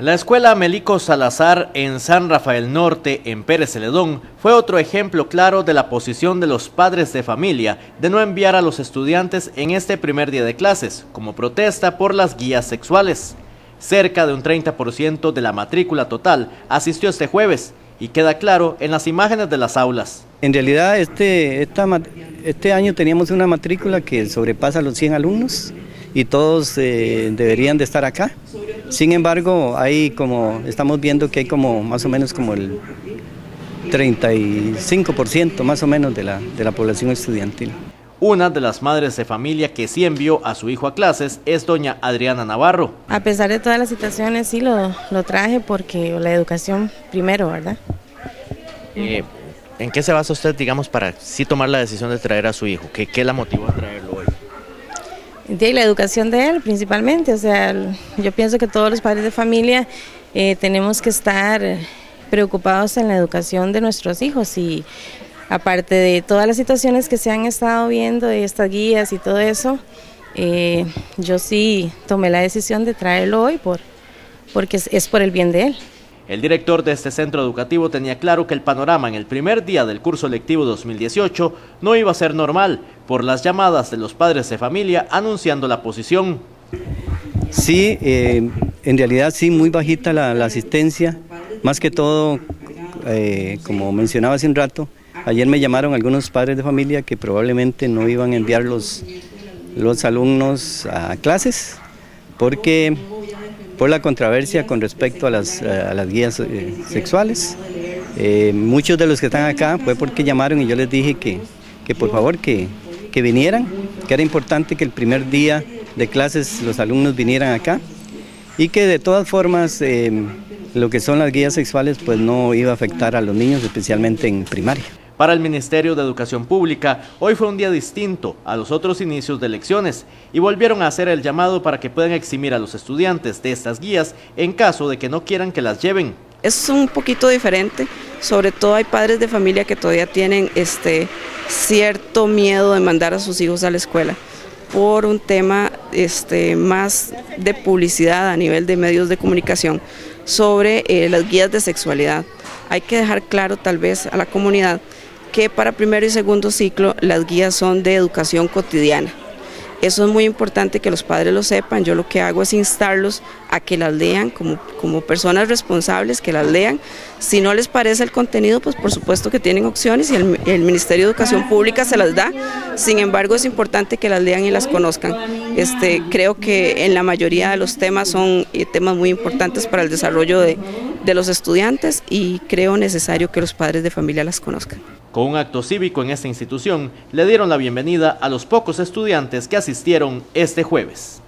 La escuela Melico Salazar en San Rafael Norte, en Pérez Celedón, fue otro ejemplo claro de la posición de los padres de familia de no enviar a los estudiantes en este primer día de clases, como protesta por las guías sexuales. Cerca de un 30% de la matrícula total asistió este jueves y queda claro en las imágenes de las aulas. En realidad este, este año teníamos una matrícula que sobrepasa los 100 alumnos y todos eh, deberían de estar acá. Sin embargo, hay como, estamos viendo que hay como más o menos como el 35% más o menos de la, de la población estudiantil. Una de las madres de familia que sí envió a su hijo a clases es doña Adriana Navarro. A pesar de todas las situaciones, sí lo, lo traje porque la educación primero, ¿verdad? Eh, ¿En qué se basa usted, digamos, para sí tomar la decisión de traer a su hijo? ¿Qué, qué la motivó a traerlo hoy? De la educación de él principalmente, o sea, yo pienso que todos los padres de familia eh, tenemos que estar preocupados en la educación de nuestros hijos y aparte de todas las situaciones que se han estado viendo, de estas guías y todo eso, eh, yo sí tomé la decisión de traerlo hoy por, porque es por el bien de él. El director de este centro educativo tenía claro que el panorama en el primer día del curso lectivo 2018 no iba a ser normal por las llamadas de los padres de familia anunciando la posición. Sí, eh, en realidad sí, muy bajita la, asistencia, más que todo, eh, como mencionaba hace un rato, ayer me llamaron algunos padres de familia que probablemente no iban a enviar los, los alumnos a clases porque por la controversia con respecto a las, eh, guías eh, sexuales. Eh, muchos de los que están acá fue porque llamaron y yo les dije que, que por favor que, que vinieran, que era importante que el primer día de clases los alumnos vinieran acá y que de todas formas lo que son las guías sexuales pues no iba a afectar a los niños, especialmente en primaria. Para el Ministerio de Educación Pública, hoy fue un día distinto a los otros inicios de elecciones y volvieron a hacer el llamado para que puedan eximir a los estudiantes de estas guías en caso de que no quieran que las lleven. Es un poquito diferente, sobre todo hay padres de familia que todavía tienen este, cierto miedo de mandar a sus hijos a la escuela por un tema este, más de publicidad a nivel de medios de comunicación sobre eh, las guías de sexualidad. Hay que dejar claro tal vez a la comunidad que para primero y segundo ciclo las guías son de educación cotidiana. Eso es muy importante que los padres lo sepan. Yo lo que hago es instarlos a que las lean como, como personas responsables, que las lean. Si no les parece el contenido, pues por supuesto que tienen opciones y el, Ministerio de Educación Pública se las da. Sin embargo, es importante que las lean y las conozcan. Este, creo que en la mayoría de los temas son eh, temas muy importantes para el desarrollo de, de los estudiantes y creo necesario que los padres de familia las conozcan. Con un acto cívico en esta institución, le dieron la bienvenida a los pocos estudiantes que asistieron este jueves.